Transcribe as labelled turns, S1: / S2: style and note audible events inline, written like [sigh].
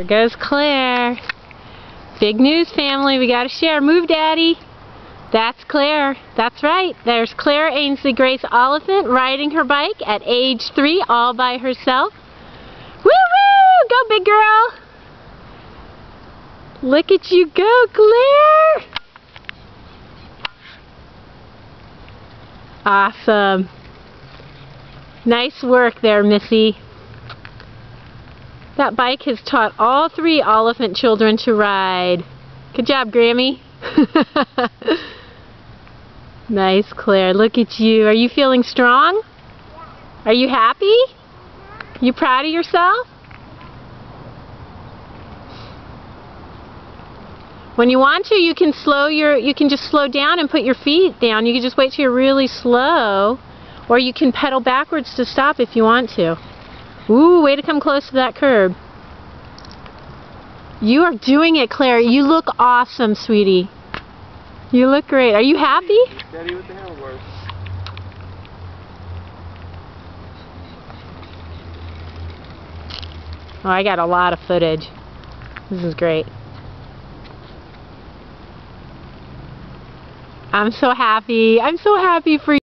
S1: Here goes Claire. Big news, family. We got to share. Move, Daddy. That's Claire. That's right. There's Claire Ainsley Grace Oliphant riding her bike at age three all by herself. Woo woo! Go, big girl. Look at you go, Claire. Awesome. Nice work there, Missy. That bike has taught all three Oliphant children to ride. Good job, Grammy. [laughs] nice, Claire. Look at you. Are you feeling strong? Are you happy? You proud of yourself? When you want to, you can slow your, you can just slow down and put your feet down. You can just wait till you're really slow. Or you can pedal backwards to stop if you want to. Ooh, way to come close to that curb. You are doing it, Claire. You look awesome, sweetie. You look great. Are you happy?
S2: Daddy with the handlebars.
S1: Oh, I got a lot of footage. This is great. I'm so happy. I'm so happy for you.